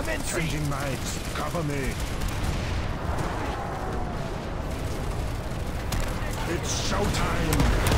I'm in Changing mags. Cover me. It's showtime!